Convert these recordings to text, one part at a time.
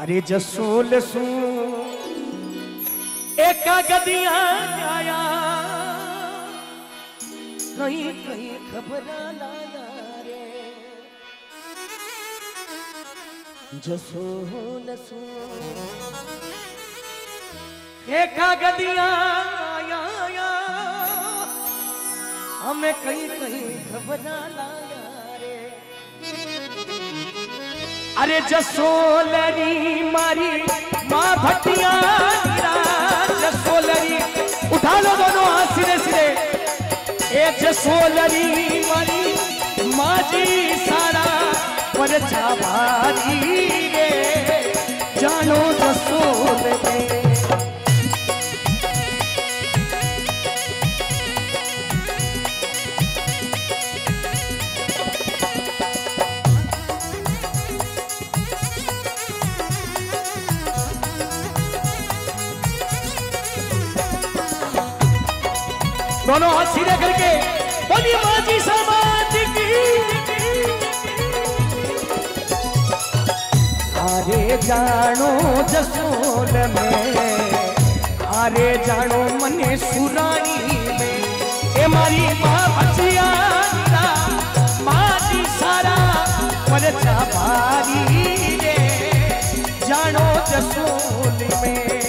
अरे जसोल सू। एका गदिया आया। कहीं कहीं खबर रे। जसोल सू। एका गदिया आया हमें कहीं कहीं खबर लाया अरे जसोलरी मारी, माँ भटिया जसोलरी, उठा लो दोनों हाथ सिरे सिरे ए जसोलरी मारी, माँ जी सारा, पर भारी रे। जानो जसोल दोनों हाथ सीधे करके बोलिए माजी समाज की। अरे जानो जसोल में अरे जानो मने सुरानी में। ए मारी माँ बचिया माजी सारा पर भारी रे जानो जसोल में।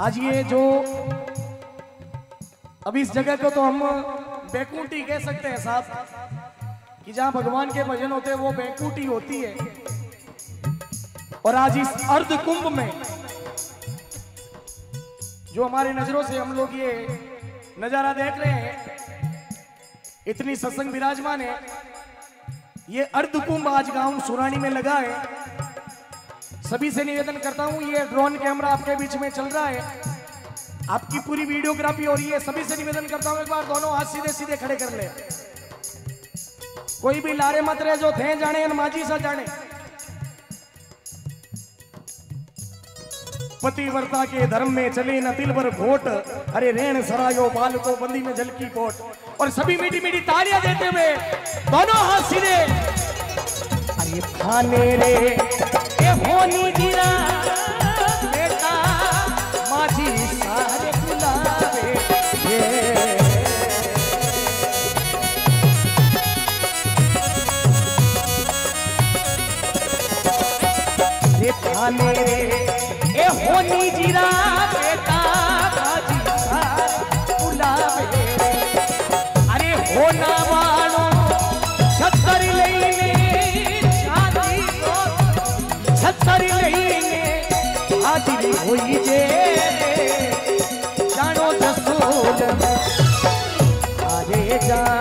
आज ये जो अब इस जगह को तो हम बैकुंठी कह सकते हैं साहब, कि जहाँ भगवान के भजन होते हैं, वो बैकुंठी होती है। और आज इस अर्ध कुंभ में जो हमारी नज़रों से हम लोग ये नज़ारा देख रहे हैं, इतनी सत्संग विराजमान है। ये अर्ध कुंभ आज गाँव सुरानी में लगा है। सभी से निवेदन करता हूँ, ये ड्रोन कैमरा आपके बीच में चल रहा है। आपकी पूरी वीडियोग्राफी हो रही है सभी से निवेदन करता हूँ, एक बार दोनों हाथ सीधे सीधे खड़े कर ले। कोई भी लारे मत रहे जो, थे जाने माजी सा जाने। पतिव्रता के धर्म में चले न तिल पर घोट, अरे रेण सरायो बाल को बंदी में जल की कोट। और सभी मीठी मीठी तालियाँ देते हुए दोनों हाथ सीधे। अरे खाने रे थाने रे ए होनी जीरा પાટીલી હોય છે. જાણો જશો અરે જા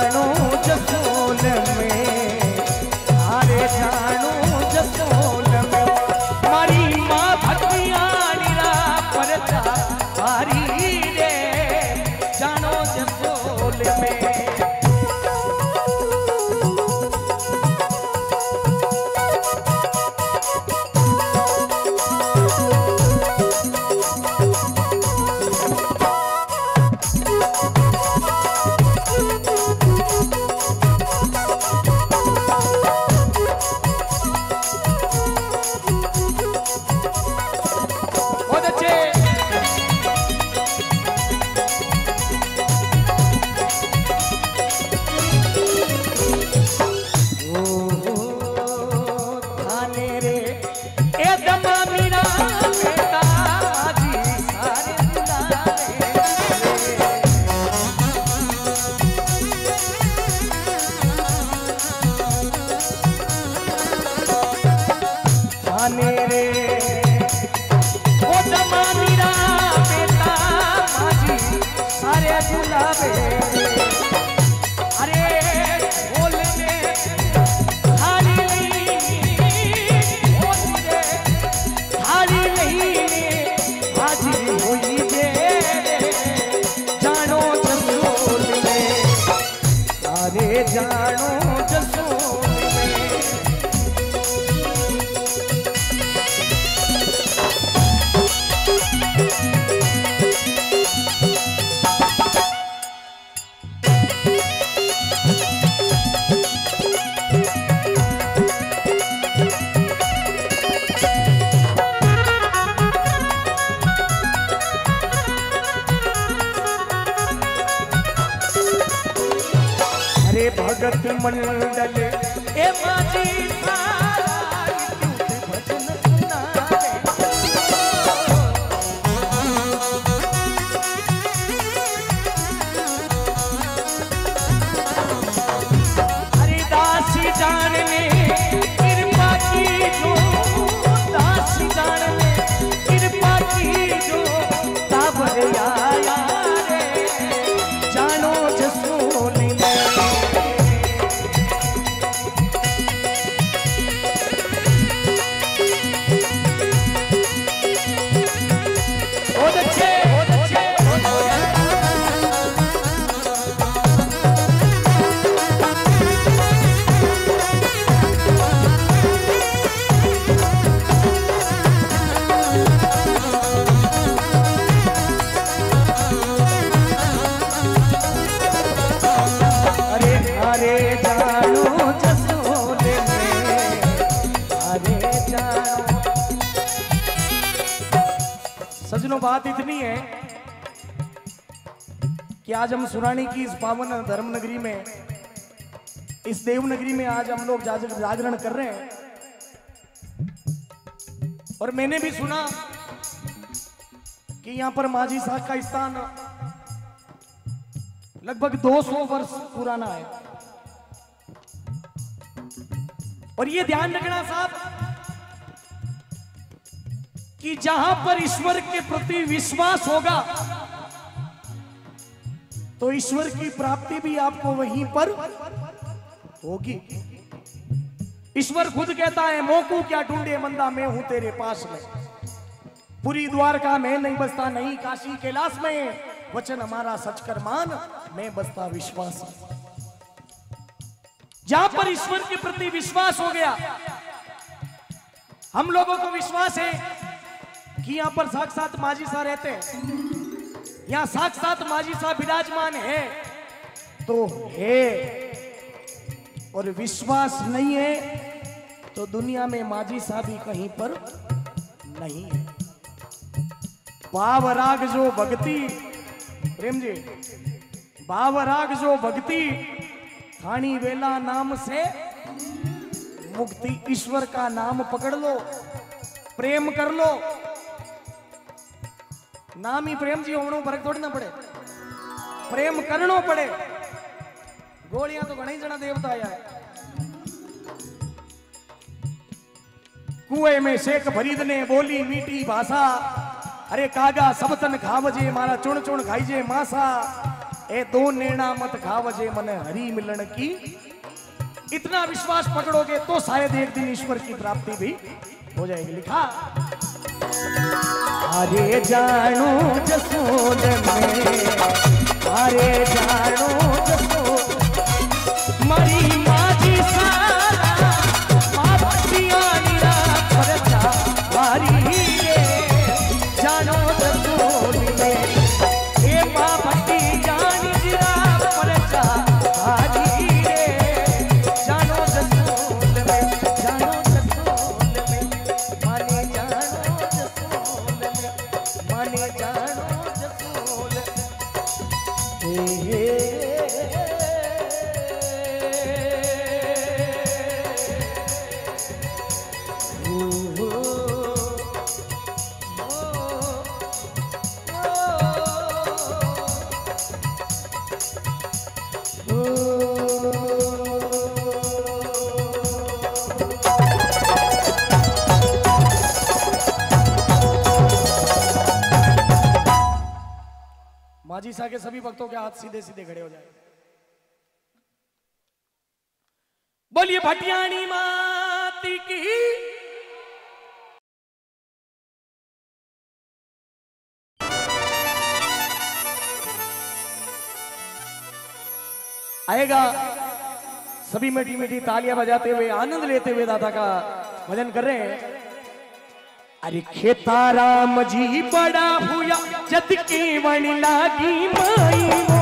भगत मंडल। ए माजी कि आज हम सुरानी की इस पावन धर्म नगरी में, इस देव नगरी में आज हम लोग जागरण कर रहे हैं। और मैंने भी सुना कि यहाँ पर माझी साहब का स्थान लगभग 200 वर्ष पुराना है। और ये ध्यान रखना साहब कि जहाँ पर ईश्वर के प्रति विश्वास होगा तो ईश्वर की प्राप्ति भी आपको वहीं पर होगी। ईश्वर खुद कहता है, मोकू क्या ढूंढे, मंदा मैं हूँ तेरे पास में। पूरी द्वारका में नहीं बसता, नहीं काशी कैलाश में। वचन हमारा सच कर मान, मैं बसता विश्वास जहाँ पर ईश्वर के प्रति विश्वास हो गया, हम लोगों को विश्वास है कि यहाँ पर साक्षात माजी सा रहते हैं। यहाँ साक्षात माजी साहब विराजमान है। तो है और विश्वास नहीं है तो दुनिया में माजी साहब भी कहीं पर नहीं है। भाव राग जो भक्ति, प्रेम जी भाव राग जो भक्ति खानी वेला नाम से मुक्ति ईश्वर का नाम पकड़ लो, प्रेम कर लो नाम प्रेम जी होनो फ़र्क थोड़ी ना पड़े। प्रेम करनो पड़े। गोलियाँ तो घणी जना देवता आया है। कुएँ में शेख फरीद ने बोली मीठी भाषा। अरे कागा सबतन खावजे, मारा चुन चुन खाईजे मासा। ए दो नेणा मत खावजे, मन हरी मिलन की। इतना विश्वास पकड़ोगे तो शायद एक दिन ईश्वर की प्राप्ति भी हो जाएगी। लिखा। आरे जानू जसोद में आरे जानू सा के सभी हाथ सीधे सीधे खड़े हो जाए? बोलिए भटियाणी माती की। आएगा। सभी मीठी मीठी तालियाँ बजाते हुए आनंद लेते हुए दादा का भजन कर रहे हैं। अरे खेताराम जी बड़ा हुआ जद के वण लागी माई वो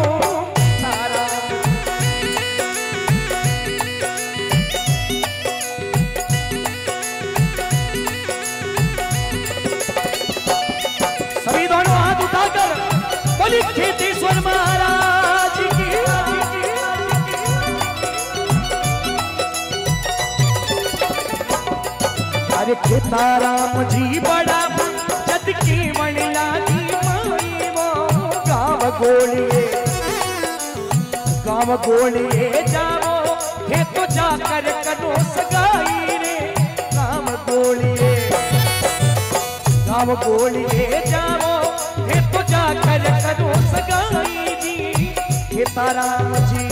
खेताराम सभी दोनों हाथ उठाकर बोली महाराज जी बड़ा जद की मण लागी माई वो गाँव गोलिए गाँव गोलिए जाओ हे तो जाकर करो सगाई रे। गाँव गोलिए गाँव गोलिए जाओ हे तो जाकर करो सगाई जी तारा जी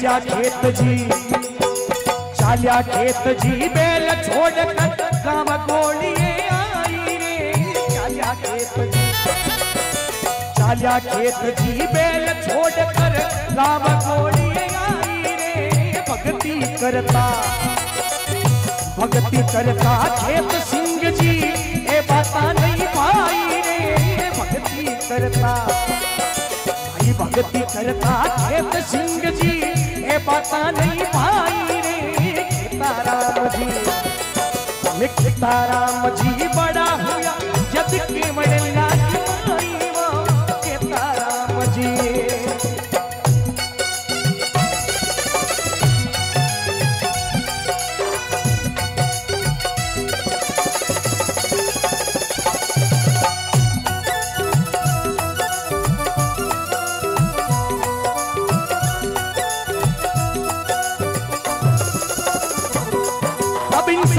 चालिया खेत जी, चालिया खेत जी, बेल छोड़ कर गाँव गोलिए आई रे। चालिया खेत जी, चालिया खेत जी, बेल छोड़ कर गाँव गोलिए आई रे। भक्ति करता भक्ति करता खेत सिंह जी, ए बाता नहीं पाई रे। भक्ति करता भक्ति करता खेत सिंह जी। बाता नहीं पाई रे ताराम जी। ताराम जी बड़ा हुआ जब के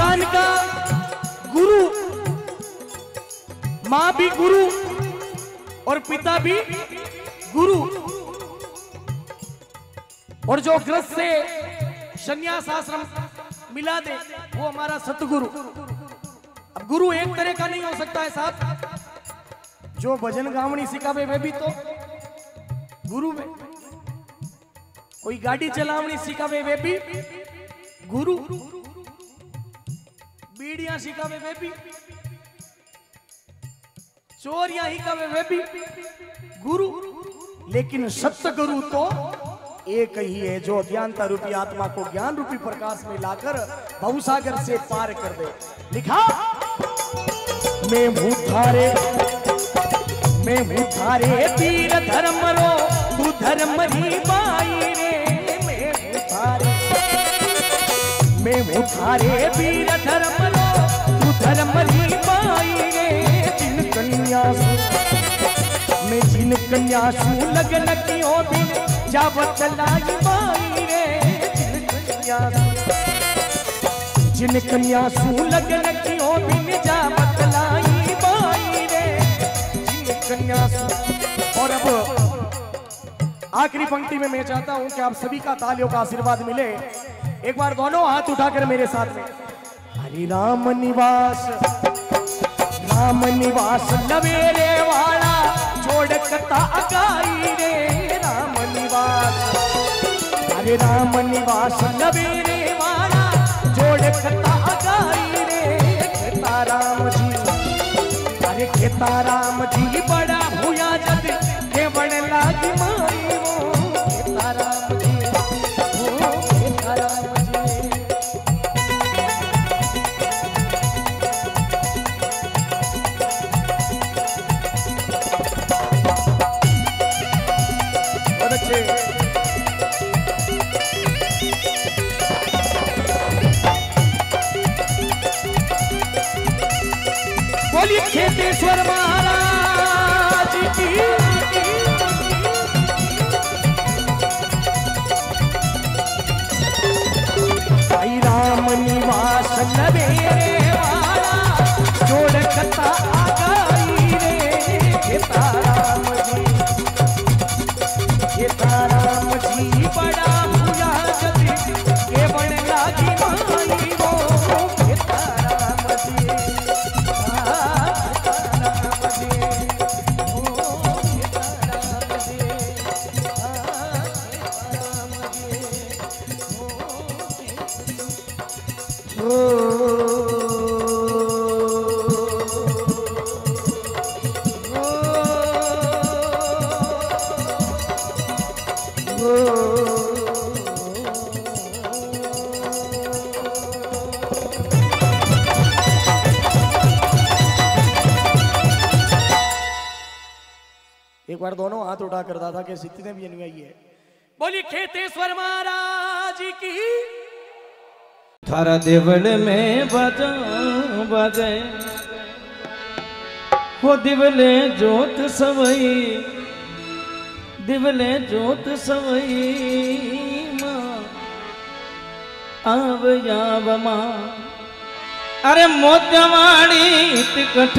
इंसान का गुरु, माँ भी गुरु और पिता भी गुरु। और जो ग्रस्त से संन्यास आश्रम मिला दे, वो हमारा सतगुरु। अब गुरु एक तरह का नहीं हो सकता है साहब जो भजन गावनी सिखावे, वे भी तो गुरु में। कोई गाड़ी चलावनी सिखावे, वे भी गुरु। बीड़ियाँ सिखावे वे भी, चोरियाँ ही कवे वे भी। गुरु, लेकिन सत्य गुरु तो एक ही है जो अज्ञानता रूपी आत्मा को ज्ञान रूपी प्रकाश में लाकर भवसागर से पार कर दे। लिखा, मैं हूँ थारे, मैं हूँ थारे तीर धर्म रो, तू धर्म ही बाई रे। वीर धर्म रो तू धर्म ही बाई रे जिन कन्या मैं जिन कन्या कियो दिन जावत लाई बाई रे जिन कन्या दिन जावत लाई बाई रे जिन कन्या और अब आखिरी पंक्ति में मैं चाहता हूँ कि आप सभी का तालियों का आशीर्वाद मिले। एक बार दोनों हाथ उठाकर मेरे साथ में। हरि राम निवास राम निवास लवेरे वाला छोड़ कथा अगाई रे। राम निवास, हरे राम निवास लवेरे वाला छोड़ कथा अगाई रे। खेता राम जी, अरे खेता राम जी बड़ा दोनों हाथ उठा कर दादा के स्थिति भी अनुयायी है। बोलिए खेतेश्वर महाराज की थारा देवल में बजा बजे। हो दिवले जोत सवई दिवले जोत सवई माँ। आव याव माँ। अरे मोत्यवाड़ी तिकठ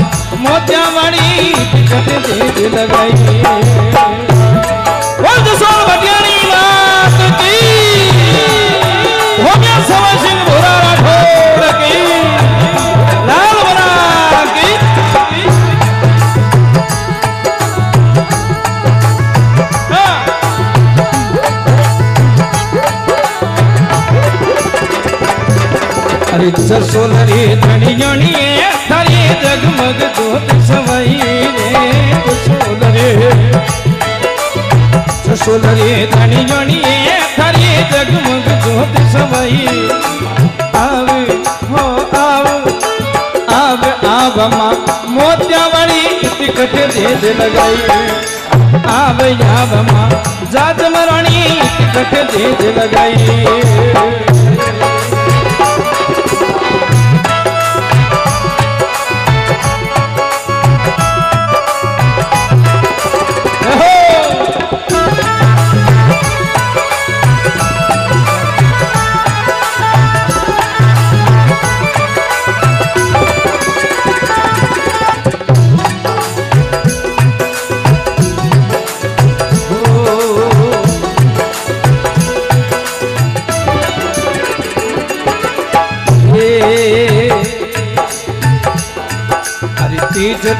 મોત્યા વાળી પિછતે ભેદ લગાઈ બોલ જસોલ ભટિયાની વાત કી હો ગયા સવાસિંગ ભોરા રાઠોડ કી લાલ બના કી અરે જસોલ રે ધણી જણીએ તારી જગમગ जोत सवाई रे ससुलरी धनी जणिए तारी जगमग जोत सवाई आवे, हो, आव आव आव, माँ मोत्यावाड़ी टिकट देज लगाई। आव आव, माँ जात मराणी टिकट देज लगाई।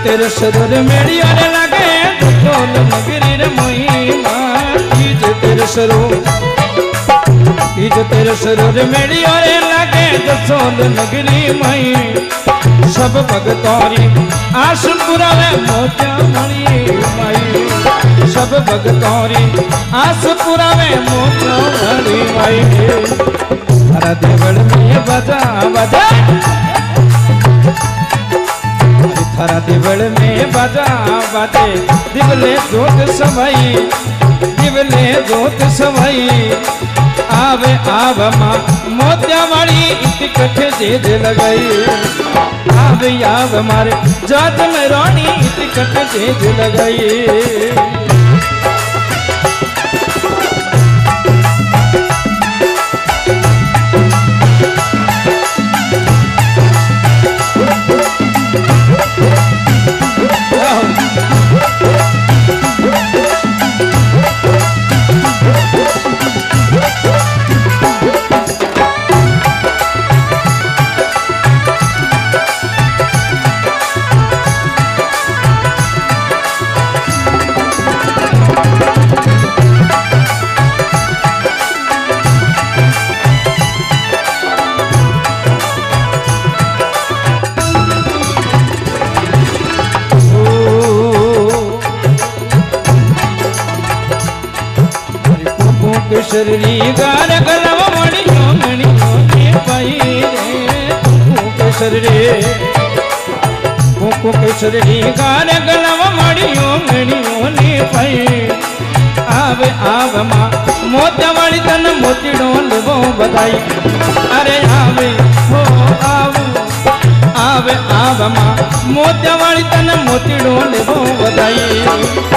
तेरे सदर मेरी अरे लगे। दोल नगरी रे महिमा। जो तेरे सरो जो तेरे सरोर मेरी अरे लगे। दोल नगरी मई सब भगतौरी आस पुरावे मोत्या मणि माई। सब भगतौरी आस पुरावे मोत्या मणि माई। हरा देवल में बजा बजा। थारा दिवल में बजा बाजे। दिवले जोत समय दिवले जोत समय आवे आव मा, मोतिया वाली इतकठ जेज लगाई। आवे आव मारे, जात में रानी इतकठ जेज लगाई। કેસરી ગાર ગલવ મણિયો મણિયો ને પાઈ રે કુકુ કેસરી કુકુ કેસરી ગાર ગલવ મણિયો મણિયો ને પાઈ આવે આવમાં મોતવાળી તન મોતીડો લેવો બધાઈ અરે આવે હો આવું આવે આવમાં મોતવાળી તન મોતીડો લેવો બધાઈ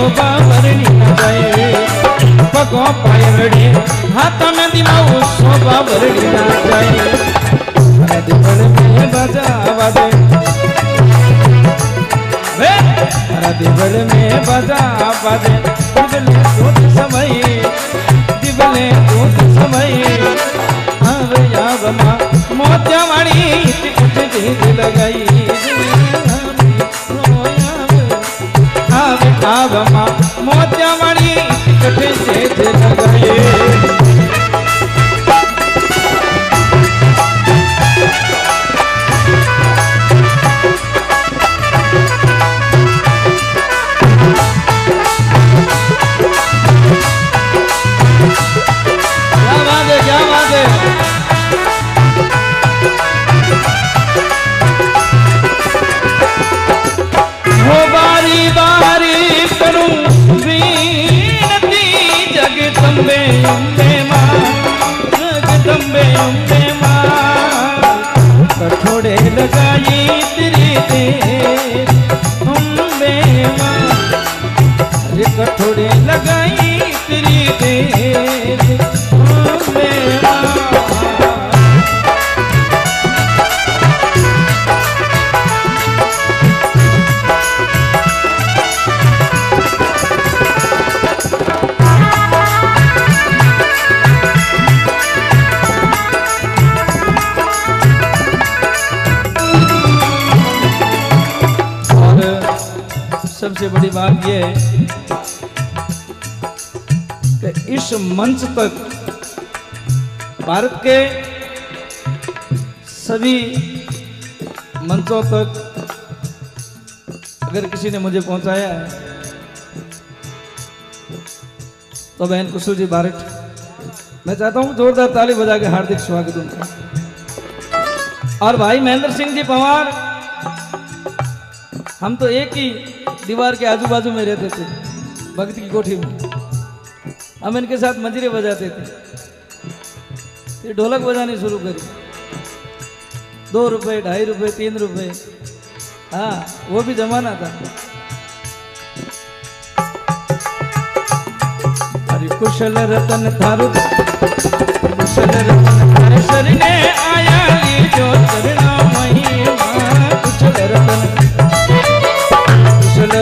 મેંદી શોભા વરણી જાય પગો પાયલડી હાથા મેંદી માઉ શોભા વરણી ના જાય દિપડ મે બજા વાજે वे हरा दिवल में बजा बाजे दिवले दूत समय दिवले दूत समय હવે યાવમાં મોત્યાવાળી ટિકટ જીત લગાઈ આવે राजा અંબે અંબે માં જગદંબે અંબે માં કઠોડે લગાઈ તેરી તે અંબે માં કઠોડે લગાઈ તેરી તે कि इस मंच तक भारत के सभी मंचों तक अगर किसी ने मुझे पहुँचाया है तो बहन कुशल जी बारट मैं चाहता हूँ जोरदार ताली बजा के हार्दिक स्वागत उनका और भाई महेंद्र सिंह जी पवार, हम तो एक ही दीवार के आजू बाजू में रहते थे, भक्त की कोठी में। हम इनके साथ मंजरे बजाते थे। ये ढोलक बजानी शुरू करी। दो रुपए, ढाई रुपए, तीन रुपए। हाँ वो भी जमाना था। कुशल रतन थारु, कुशल रतन थारे शरीने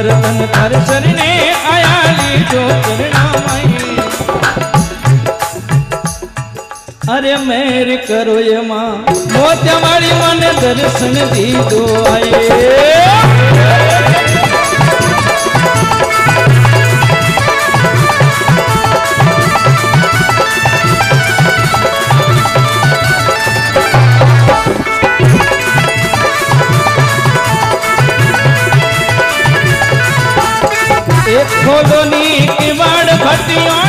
रतन थारे शरीने आया ली जो चरणा महिमा अरे मेर करो ये माँ मोत्या मन दर्शन दी दो आए। खोलो नी किवाड़ भटियानी